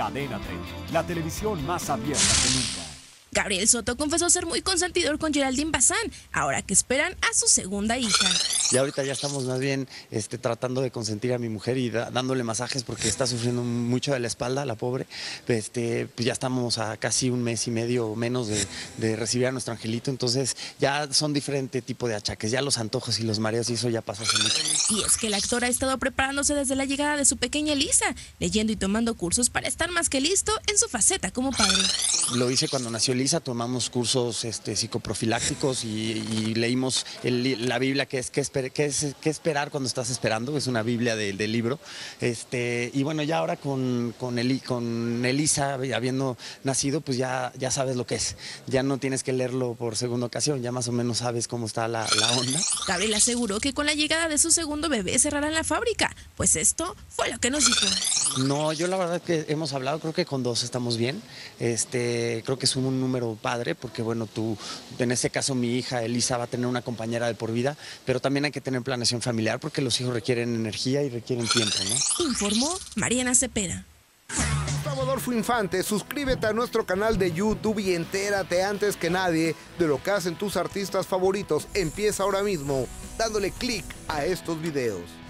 Cadena 30, la televisión más abierta que nunca. Gabriel Soto confesó ser muy consentidor con Geraldine Bazán, ahora que esperan a su segunda hija. Y ahorita ya estamos más bien este, tratando de consentir a mi mujer y dándole masajes porque está sufriendo mucho de la espalda, la pobre. Este, pues ya estamos a casi un mes y medio o menos de, recibir a nuestro angelito, entonces ya son diferente tipo de achaques, ya los antojos y los mareos y eso ya pasó hace mucho. Y es que el actor ha estado preparándose desde la llegada de su pequeña Elisa, leyendo y tomando cursos para estar más que listo en su faceta como padre. Lo hice cuando nació Elisa, tomamos cursos este, psicoprofilácticos y, leímos la Biblia, que es qué, es qué esperar cuando estás esperando, es una Biblia del libro. Este, y bueno, ya ahora con, con, con Elisa, habiendo nacido, pues ya, ya sabes lo que es. Ya no tienes que leerlo por segunda ocasión, ya más o menos sabes cómo está la, la onda. Gabriel aseguró que con la llegada de su segundo bebé cerrarán la fábrica, pues esto fue lo que nos dijo. No, yo la verdad que hemos hablado, creo que con dos estamos bien. Este, creo que es un número padre, porque bueno, tú, en este caso mi hija Elisa va a tener una compañera de por vida, pero también hay que tener planeación familiar porque los hijos requieren energía y requieren tiempo, ¿no? Informó Mariana Cepeda. Adolfo Infante, suscríbete a nuestro canal de YouTube y entérate antes que nadie de lo que hacen tus artistas favoritos. Empieza ahora mismo dándole clic a estos videos.